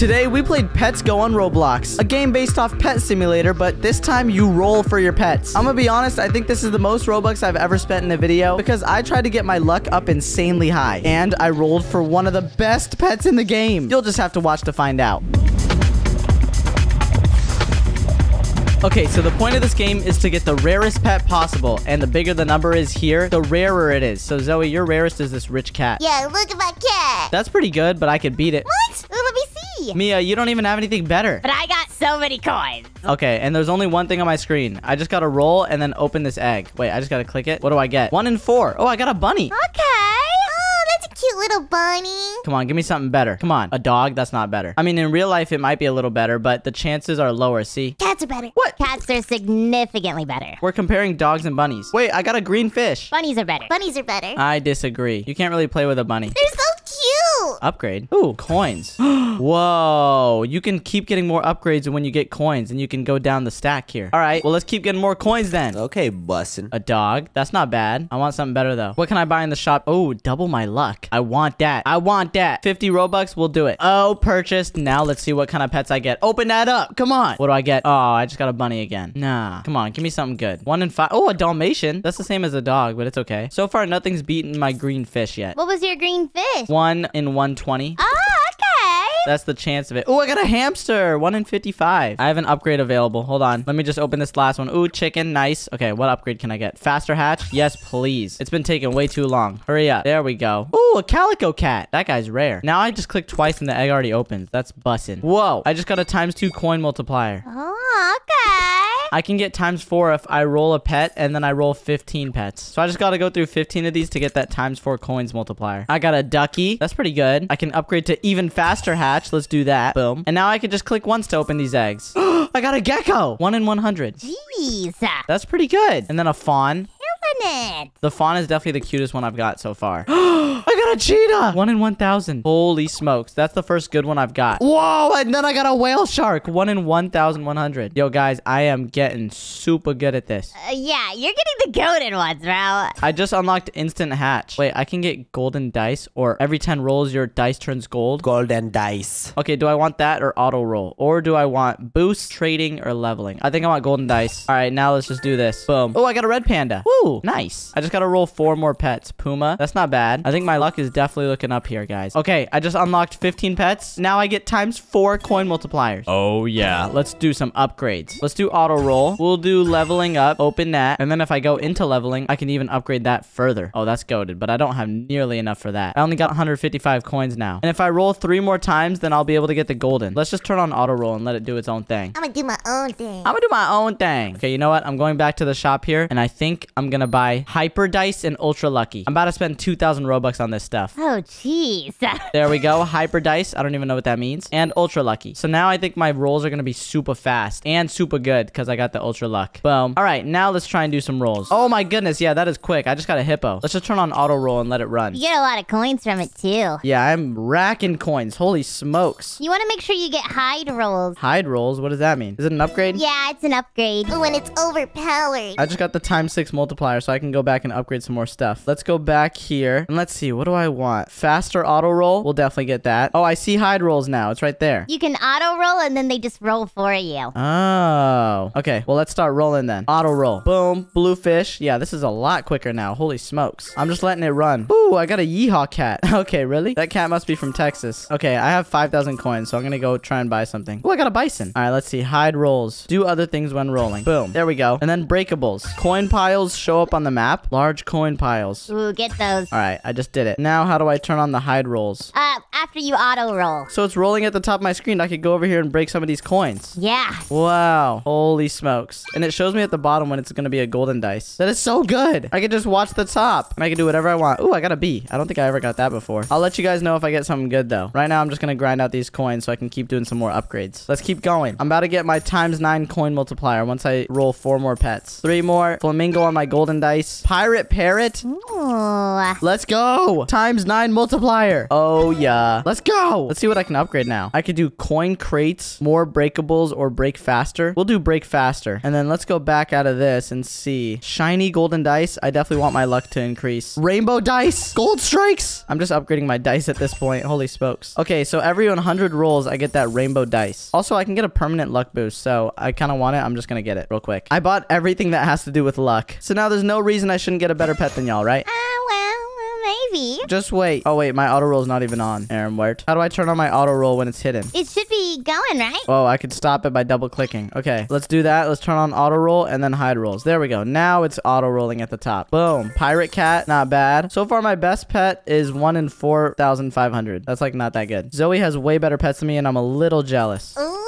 Today, we played Pets Go on Roblox, a game based off Pet Simulator, but this time you roll for your pets. I'm gonna be honest, I think this is the most Robux I've ever spent in a video because I tried to get my luck up insanely high, and I rolled for one of the best pets in the game. You'll just have to watch to find out. Okay, so the point of this game is to get the rarest pet possible, and the bigger the number is here, the rarer it is. So Zoe, your rarest is this rich cat. Yeah, look at my cat. That's pretty good, but I could beat it. What? Well, let me. Mia, you don't even have anything better. But I got so many coins. Okay, and there's only one thing on my screen. I just gotta roll and then open this egg. Wait, I just gotta click it. What do I get? One in four. Oh, I got a bunny. Okay. Oh, that's a cute little bunny. Come on, give me something better. Come on. A dog? That's not better. I mean, in real life, it might be a little better, but the chances are lower. See? Cats are better. What? Cats are significantly better. We're comparing dogs and bunnies. Wait, I got a green fish. Bunnies are better. Bunnies are better. I disagree. You can't really play with a bunny. They're so cute. Upgrade. Ooh, coins. Whoa. You can keep getting more upgrades when you get coins, and you can go down the stack here. All right, well, let's keep getting more coins then. Okay, bussin'. A dog? That's not bad. I want something better, though. What can I buy in the shop? Oh, double my luck. I want that. I want that. 50 Robux, we'll do it. Oh, purchased. Now let's see what kind of pets I get. Open that up. Come on. What do I get? Oh, I just got a bunny again. Nah. Come on, give me something good. One in five. Oh, a Dalmatian. That's the same as a dog, but it's okay. So far, nothing's beaten my green fish yet. What was your green fish? One in 120. Oh, ah, okay. That's the chance of it. Oh, I got a hamster. One in 55. I have an upgrade available. Hold on. Let me just open this last one. Ooh, chicken. Nice. Okay, what upgrade can I get? Faster hatch? Yes, please. It's been taking way too long. Hurry up. There we go. Ooh, a calico cat. That guy's rare. Now I just click twice and the egg already opens. That's bussin'. Whoa. I just got a times two coin multiplier. Oh, okay. I can get times four if I roll a pet and then I roll 15 pets. So I just got to go through 15 of these to get that times four coins multiplier. I got a ducky. That's pretty good. I can upgrade to even faster hatch. Let's do that. Boom. And now I can just click once to open these eggs. I got a gecko. One in 100. Jeez. That's pretty good. And then a fawn. Killing it. The fawn is definitely the cutest one I've got so far. I got a cheetah. One in 1,000. Holy smokes. That's the first good one I've got. Whoa. And then I got a whale shark. One in 1,100. Yo, guys, I am getting super good at this. Uh, yeah, you're getting the golden ones, bro. I just unlocked instant hatch. Wait, I can get golden dice or every 10 rolls your dice turns gold. Golden dice. Okay, do I want that or auto roll? Or do I want boost, trading, or leveling? I think I want golden dice. All right, now let's just do this. Boom. Oh, I got a red panda. Woo, nice. I just got to roll four more pets. Puma. That's not bad. I think my luck is definitely looking up here, guys. Okay, I just unlocked 15 pets. Now I get times four coin multipliers. Oh, yeah. Let's do some upgrades. Let's do auto roll. We'll do leveling up. Open that. And then if I go into leveling, I can even upgrade that further. Oh, that's goated, but I don't have nearly enough for that. I only got 155 coins now. And if I roll three more times, then I'll be able to get the golden. Let's just turn on auto roll and let it do its own thing. I'm gonna do my own thing. I'm gonna do my own thing. Okay, you know what? I'm going back to the shop here, and I think I'm gonna buy Hyper Dice and Ultra Lucky. I'm about to spend 2,000 Robux on this stuff. Oh, jeez. There we go. Hyper Dice. I don't even know what that means. And Ultra Lucky. So now I think my rolls are gonna be super fast and super good because I got the Ultra Luck. Boom. All right, now let's try and do some rolls. Oh my goodness, yeah, that is quick. I just got a hippo. Let's just turn on auto roll and let it run. You get a lot of coins from it, too. Yeah, I'm racking coins. Holy smokes. You want to make sure you get hide rolls. Hide rolls? What does that mean? Is it an upgrade? Yeah, it's an upgrade. When it's overpowered. I just got the times six multiplier so I can go back and upgrade some more stuff. Let's go back here and let's see. What do I want? Faster auto roll? We'll definitely get that. Oh, I see hide rolls now. It's right there. You can auto roll and then they just roll for you. Oh. Okay, well, let's start rolling then. Auto roll. Boom. Blue fish. Yeah, this is a lot quicker now. Holy smokes. I'm just letting it run. Ooh, I got a yeehaw cat. okay, really? That cat must be from Texas. Okay, I have 5,000 coins, so I'm gonna go try and buy something. Oh, I got a bison. All right, let's see. Hide rolls. Do other things when rolling. Boom. There we go. And then breakables. Coin piles show up on the map. Large coin piles. Ooh, get those. All right, I just did it. Now, how do I turn on the hide rolls? Uh, after you auto roll. So it's rolling at the top of my screen. I could go over here and break some of these coins. Yeah. Wow. Holy smokes. And it shows me at the bottom when it's going to be a golden dice. That is so good. I can just watch the top and I can do whatever I want. Ooh, I got a B. I don't think I ever got that before. I'll let you guys know if I get something good though. Right now, I'm just going to grind out these coins so I can keep doing some more upgrades. Let's keep going. I'm about to get my times nine coin multiplier once I roll four more pets. Three more. Flamingo on my golden dice. Pirate parrot. Ooh. Let's go. Times nine multiplier. Oh, yeah. Let's go. Let's see what I can upgrade now. I could do coin crates, more breakables, or break faster. We'll do break faster. And then let's go back out of this and see. Shiny golden dice. I definitely want my luck to increase. Rainbow dice. Gold strikes. I'm just upgrading my dice at this point. Holy smokes. Okay, so every 100 rolls, I get that rainbow dice. Also, I can get a permanent luck boost, so I kind of want it. I'm just going to get it real quick. I bought everything that has to do with luck. So now there's no reason I shouldn't get a better pet than y'all, right? Just wait. Oh, wait. My auto roll is not even on. Aaron, where? How do I turn on my auto roll when it's hidden? It should be going, right? Oh, I could stop it by double clicking. Okay, let's do that. Let's turn on auto roll and then hide rolls. There we go. Now it's auto rolling at the top. Boom. Pirate cat, not bad. So far, my best pet is 1 in 4,500. That's like not that good. Zoe has way better pets than me and I'm a little jealous. Ooh, jealous.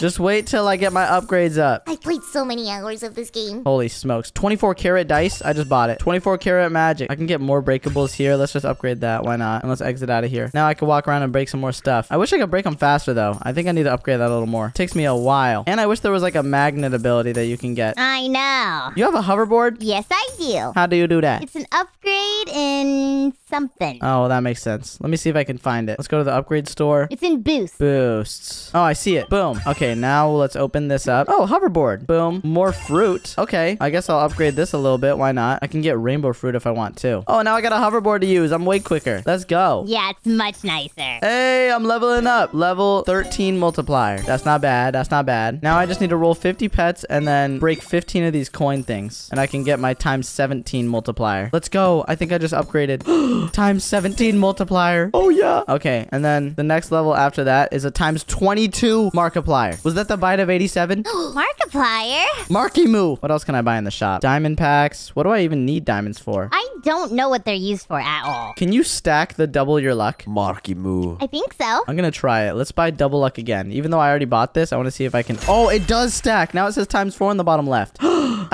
Just wait till I get my upgrades up. I played so many hours of this game. Holy smokes. 24 karat dice. I just bought it. 24 karat magic. I can get more breakables here. Let's just upgrade that. Why not? And let's exit out of here. Now I can walk around and break some more stuff. I wish I could break them faster though. I think I need to upgrade that a little more. takes me a while. And I wish there was like a magnet ability that you can get. I know. You have a hoverboard? Yes, I do. How do you do that? It's an upgrade in something. Oh, well, that makes sense. Let me see if I can find it. Let's go to the upgrade store. It's in boost. Boosts. Oh, I see it. Boom. Okay, now let's open this up. Oh, hoverboard. Boom. More fruit. Okay, I guess I'll upgrade this a little bit. Why not? I can get rainbow fruit if I want to. Oh, now I got a hoverboard to use. I'm way quicker. Let's go. Yeah, it's much nicer. Hey, I'm leveling up. Level 13 multiplier. That's not bad. That's not bad. Now I just need to roll 50 pets and then break 15 of these coin things. And I can get my times 17 multiplier. Let's go. I think I just upgraded. times 17 multiplier. Oh, yeah. Okay, and then the next level after that is a times 22 Markiplier. Was that the bite of 87? Markiplier? Marky Moo. What else can I buy in the shop? Diamond packs. What do I even need diamonds for? I don't know what they're used for at all. Can you stack the double your luck? Marky Moo. I think so. I'm gonna try it. Let's buy double luck again. Even though I already bought this, I want to see if I can. Oh, it does stack. Now it says times four in the bottom left.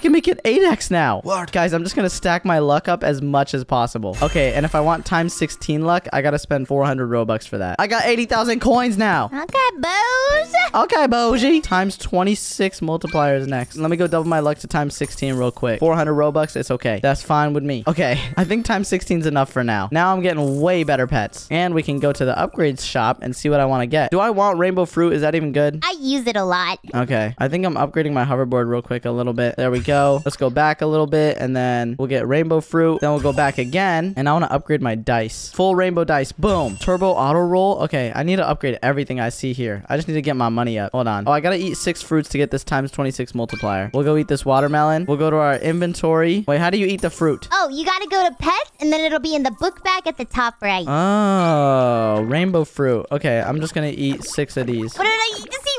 I can make it 8x now. What? Guys, I'm just gonna stack my luck up as much as possible. Okay, and if I want times 16 luck, I gotta spend 400 Robux for that. I got 80,000 coins now. Okay, Bose. Okay, Boji. Times 26 multipliers next. Let me go double my luck to times 16 real quick. 400 Robux, it's okay. That's fine with me. Okay, I think times 16 is enough for now. Now I'm getting way better pets. And we can go to the upgrades shop and see what I want to get. Do I want rainbow fruit? Is that even good? I use it a lot. Okay, I think I'm upgrading my hoverboard real quick a little bit. There we go. Let's go back a little bit and then we'll get rainbow fruit. Then we'll go back again and I want to upgrade my dice. Full rainbow dice. Boom. Turbo auto roll. Okay, I need to upgrade everything I see here. I just need to get my money up. Hold on. Oh, I got to eat six fruits to get this times 26 multiplier. We'll go eat this watermelon. We'll go to our inventory. Wait, how do you eat the fruit? Oh, you gotta go to pets, and then it'll be in the book bag at the top right. Oh, rainbow fruit. Okay, I'm just going to eat six of these. what did I eat? Just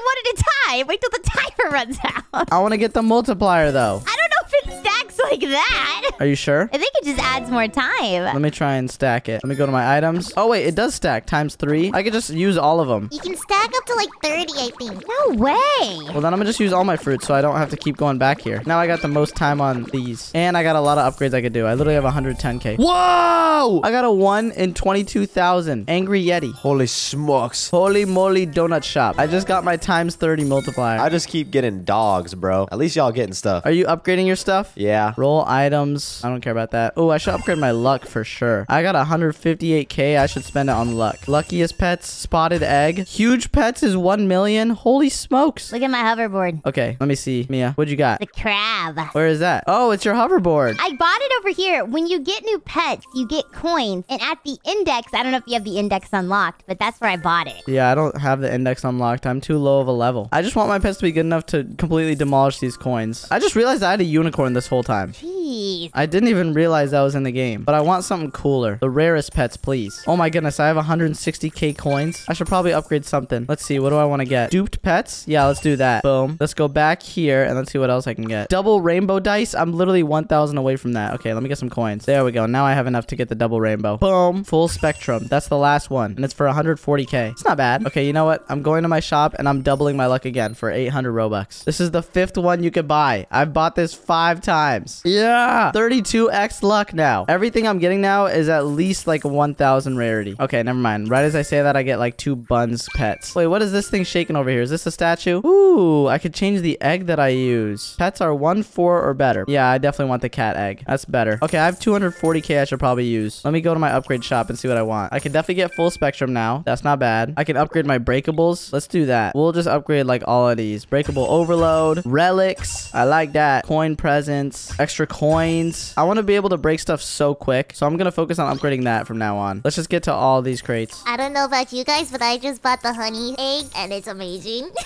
eat one at a time. Wait till the timer runs out. I want to get the multiplier though. I don't know if it stacks like that. Are you sure? I think adds more time. Let me try and stack it. Let me go to my items. Oh, wait, it does stack times three. I could just use all of them. You can stack up to like 30, I think. No way. Well, then I'm gonna just use all my fruits so I don't have to keep going back here. Now I got the most time on these. And I got a lot of upgrades I could do. I literally have 110k. Whoa! I got a 1 in 22,000. Angry Yeti. Holy smokes. Holy moly donut shop. I just got my times 30 multiplier. I just keep getting dogs, bro. At least y'all getting stuff. Are you upgrading your stuff? Yeah. Roll items. I don't care about that. Oh, I should upgrade my luck for sure. I got 158k. I should spend it on luck. Luckiest pets, spotted egg. Huge pets is 1 million. Holy smokes. Look at my hoverboard. Okay, let me see. Mia, what'd you got? The crab. Where is that? Oh, it's your hoverboard. I bought it over here. When you get new pets, you get coins. And at the index, I don't know if you have the index unlocked, but that's where I bought it. Yeah, I don't have the index unlocked. I'm too low of a level. I just want my pets to be good enough to completely demolish these coins. I just realized I had a unicorn this whole time. Jeez. I didn't even realize that was in the game, but I want something cooler. The rarest pets, please. Oh my goodness, I have 160k coins. I should probably upgrade something. Let's see, what do I want to get? Duped pets? Yeah, let's do that. Boom. Let's go back here and let's see what else I can get. Double rainbow dice? I'm literally 1,000 away from that. Okay, let me get some coins. There we go. Now I have enough to get the double rainbow. Boom. Full spectrum. That's the last one, and it's for 140k. It's not bad. Okay, you know what? I'm going to my shop and I'm doubling my luck again for 800 Robux. This is the fifth one you could buy. I've bought this five times. Yeah! 32x luck now. Everything I'm getting now is at least like 1,000 rarity. Okay, never mind. Right as I say that, I get like two buns pets. Wait, what is this thing shaking over here? Is this a statue? Ooh, I could change the egg that I use. Pets are 1, 4, or better. Yeah, I definitely want the cat egg. That's better. Okay, I have 240k I should probably use. Let me go to my upgrade shop and see what I want. I can definitely get full spectrum now. That's not bad. I can upgrade my breakables. Let's do that. We'll just upgrade like all of these. Breakable overload, relics. I like that. Coin presents, extra coins. I want to be able to break stuff so quick. So I'm going to focus on upgrading that from now on. Let's just get to all these crates. I don't know about you guys, but I just bought the honey egg and it's amazing.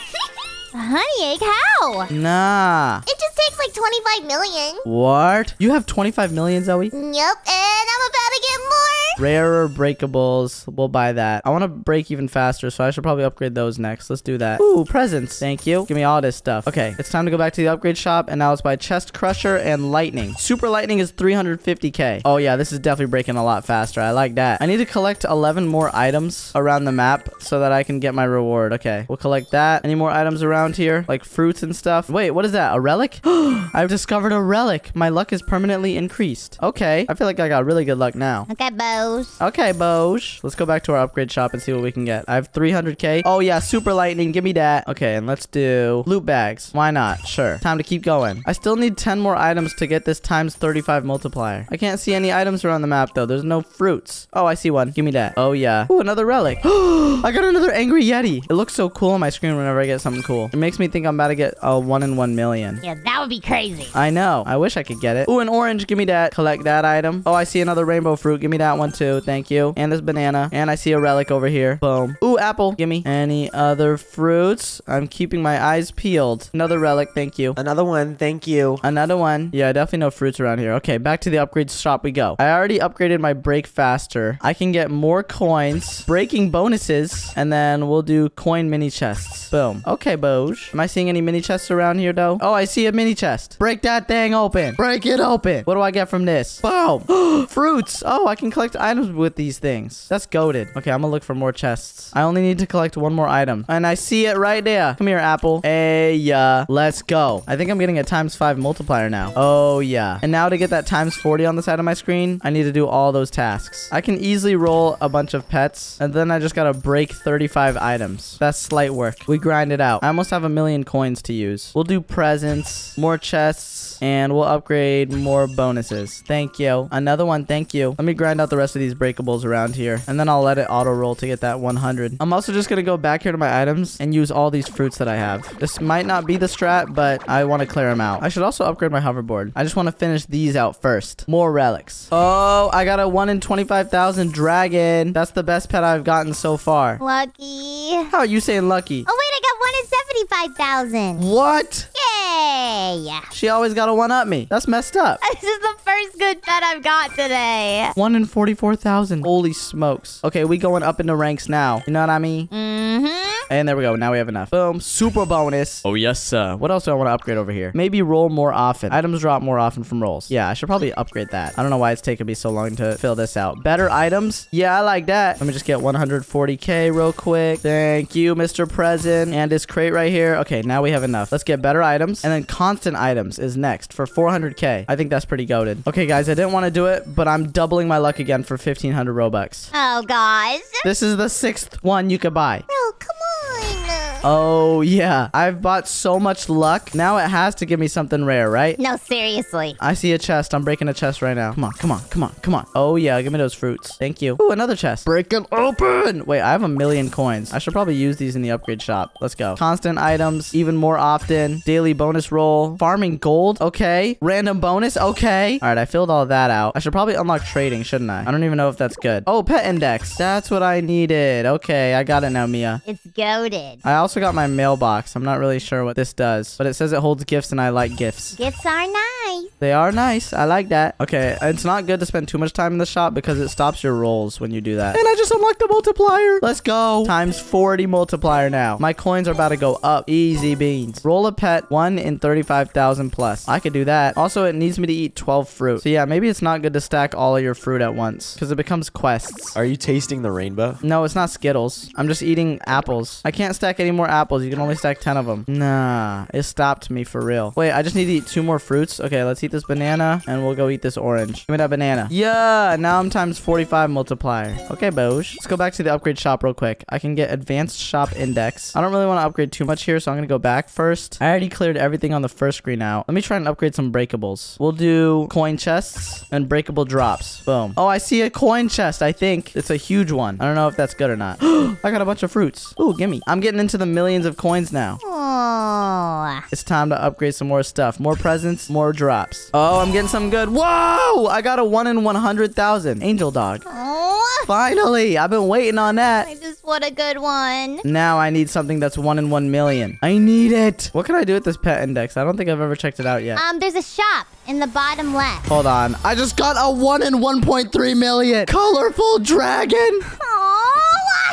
Honey egg, how? Nah. it just takes like 25 million. What? You have 25 million, Zoe? Yep, and I'm about to get more. Rarer breakables. We'll buy that. I want to break even faster, so I should probably upgrade those next. Let's do that. Ooh, presents. Thank you. Give me all this stuff. Okay, it's time to go back to the upgrade shop, and now it's by Chest Crusher and Lightning. Super Lightning is 350k. Oh, yeah, this is definitely breaking a lot faster. I like that. I need to collect 11 more items around the map so that I can get my reward. Okay, we'll collect that. Any more items around here? Like fruits and stuff? Wait, what is that? A relic? I've discovered a relic. My luck is permanently increased. Okay, I feel like I got really good luck now. Okay, bows. Okay, Boge. Let's go back to our upgrade shop and see what we can get. I have 300k. Oh, yeah, super lightning. Give me that. Okay, and let's do loot bags. Why not? Sure. Time to keep going. I still need 10 more items to get this times 35 multiplier. I can't see any items around the map, though. There's no fruits. Oh, I see one. Give me that. Oh, yeah. Ooh, another relic. I got another angry yeti. It looks so cool on my screen whenever I get something cool. It makes me think I'm about to get a 1 in 1 million. Yeah, that would be crazy. I know. I wish I could get it. Ooh, an orange. Give me that. Collect that item. Oh, I see another rainbow fruit. Give me that one too. Thank you. And this banana. And I see a relic over here. Boom. Ooh, apple. Give me. Any other fruits? I'm keeping my eyes peeled. Another relic. Thank you. Another one. Thank you. Another one. Yeah, definitely no fruits around here. Okay, back to the upgrade shop we go. I already upgraded my break faster. I can get more coins, breaking bonuses, and then we'll do coin mini chests. Boom. Okay, Boge. Am I seeing any mini chests around here, though? Oh, I see a mini chest. Break that thing open. Break it open. What do I get from this? Boom. Fruits. Oh, I can collect items with these things. That's goated. Okay, I'm gonna look for more chests. I only need to collect one more item. And I see it right there. Come here, Apple. Hey, yeah. Let's go. I think I'm getting a times five multiplier now. Oh, yeah. And now to get that times 40 on the side of my screen, I need to do all those tasks. I can easily roll a bunch of pets, and then I just gotta break 35 items. That's slight work. We grind it out. I almost have a million coins to use. We'll do presents, more chests, and we'll upgrade more bonuses. Thank you. Another one, thank you. Let me grind out the rest of these breakables around here, and then I'll let it auto roll to get that 100. I'm also just gonna go back here to my items and use all these fruits that I have. This might not be the strat, but I want to clear them out. I should also upgrade my hoverboard. I just want to finish these out first. More relics. Oh, I got a 1 in 25,000 dragon. That's the best pet I've gotten so far. Lucky. How are you saying lucky? Oh, 75,000. What? Yay. She always got to one up me. That's messed up. This is the first good pet I've got today. 1 in 44,000. Holy smokes. Okay, we going up in the ranks now. You know what I mean? Mm-hmm. And there we go. Now we have enough. Boom. Super bonus. Oh, yes, sir. What else do I want to upgrade over here? Maybe roll more often. Items drop more often from rolls. Yeah, I should probably upgrade that. I don't know why it's taking me so long to fill this out. Better items? Yeah, I like that. Let me just get 140k real quick. Thank you, Mr. President. And this crate right here. Okay, now we have enough. Let's get better items. And then constant items is next for 400k. I think that's pretty goated. Okay, guys, I didn't want to do it, but I'm doubling my luck again for 1500 Robux. Oh, guys. This is the sixth one you could buy. Bro, come on. Oh, yeah. I've bought so much luck. Now it has to give me something rare, right? No, seriously. I see a chest. I'm breaking a chest right now. Come on, come on, come on, come on. Oh, yeah. Give me those fruits. Thank you. Ooh, another chest. Break it open. Wait, I have a million coins. I should probably use these in the upgrade shop. Let's go. Constant items, even more often. Daily bonus roll. Farming gold. Okay. Random bonus. Okay. All right, I filled all that out. I should probably unlock trading, shouldn't I? I don't even know if that's good. Oh, pet index. That's what I needed. Okay, I got it now, Mia. It's goated. I also got my mailbox. I'm not really sure what this does, but it says it holds gifts and I like gifts. Gifts are nice. They are nice. I like that. Okay, it's not good to spend too much time in the shop because it stops your rolls when you do that. And I just unlocked the multiplier. Let's go. Times 40 multiplier now. My coins are about to go up. Easy beans. Roll a pet 1 in 35,000 plus. I could do that. Also, it needs me to eat 12 fruit. So yeah, maybe it's not good to stack all of your fruit at once because it becomes quests. Are you tasting the rainbow? No, it's not Skittles. I'm just eating apples. I can't stack any more apples. You can only stack 10 of them. Nah, it stopped me for real. Wait, I just need to eat two more fruits. Okay, Okay, let's eat this banana and we'll go eat this orange. Give me that banana. Yeah, now I'm times 45 multiplier. Okay, Boge. Let's go back to the upgrade shop real quick. I can get advanced shop index. I don't really want to upgrade too much here, so I'm going to go back first. I already cleared everything on the first screen out. Let me try and upgrade some breakables. We'll do coin chests and breakable drops. Boom. Oh, I see a coin chest, I think. It's a huge one. I don't know if that's good or not. I got a bunch of fruits. Ooh, gimme. I'm getting into the millions of coins now. It's time to upgrade some more stuff. More presents, more drops. Oh, I'm getting some good. Whoa! I got a 1 in 100,000. Angel dog. Oh. Finally! I've been waiting on that. I just want a good one. Now I need something that's 1 in 1 million. I need it. What can I do with this pet index? I don't think I've ever checked it out yet. Um, there's a shop in the bottom left. Hold on. I just got a 1 in 1.3 million. Colorful dragon. Oh.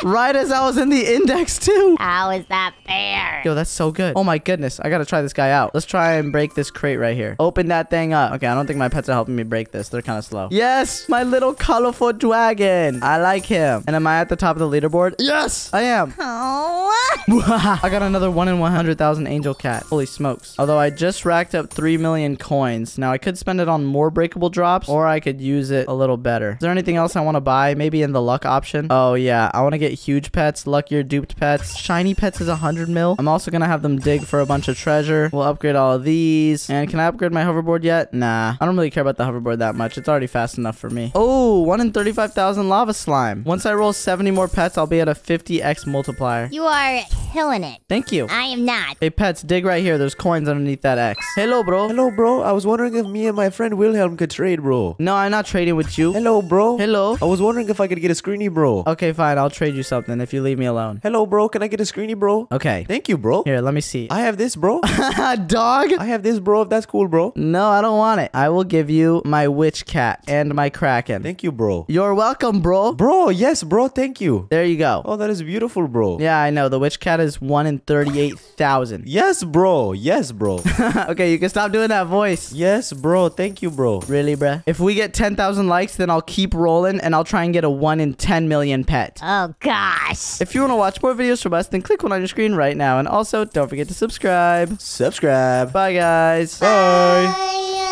Right as I was in the index too. How is that fair? Yo, that's so good. Oh my goodness. I gotta try this guy out. Let's try and break this crate right here. Open that thing up. Okay, I don't think my pets are helping me break this. They're kind of slow. Yes, my little colorful dragon. I like him. And am I at the top of the leaderboard? Yes, I am. Oh. I got another 1 in 100,000 angel cat. Holy smokes. Although I just racked up 3 million coins. Now I could spend it on more breakable drops or I could use it a little better. Is there anything else I want to buy? Maybe in the luck option? Oh yeah, I want to get huge pets, luckier duped pets. Shiny pets is 100 mil. I'm also going to have them dig for a bunch of treasure. We'll upgrade all of these. And can I upgrade my hoverboard yet? Nah, I don't really care about the hoverboard that much. It's already fast enough for me. Oh, 1 in 35,000 lava slime. Once I roll 70 more pets, I'll be at a 50x multiplier. You are it killing it. Thank you. I am not. Hey, pets, dig right here. There's coins underneath that X. Hello, bro. Hello, bro. I was wondering if me and my friend Wilhelm could trade, bro. No, I'm not trading with you. Hello, bro. Hello. I was wondering if I could get a screeny, bro. Okay, fine. I'll trade you something if you leave me alone. Hello, bro. Can I get a screeny, bro? Okay. Thank you, bro. Here, let me see. I have this, bro. Dog? I have this, bro. If that's cool, bro. No, I don't want it. I will give you my witch cat and my kraken. Thank you, bro. You're welcome, bro. Bro, yes, bro. Thank you. There you go. Oh, that is beautiful, bro. Yeah, I know. The witch cat is 1 in 38,000. Yes, bro. Yes, bro. okay, you can stop doing that voice. yes, bro. Thank you, bro. Really, bruh? If we get 10,000 likes, then I'll keep rolling and I'll try and get a 1 in 10 million pet. Oh gosh. If you want to watch more videos from us, then click one on your screen right now. And also, don't forget to subscribe. Subscribe. Bye, guys. Bye. Bye.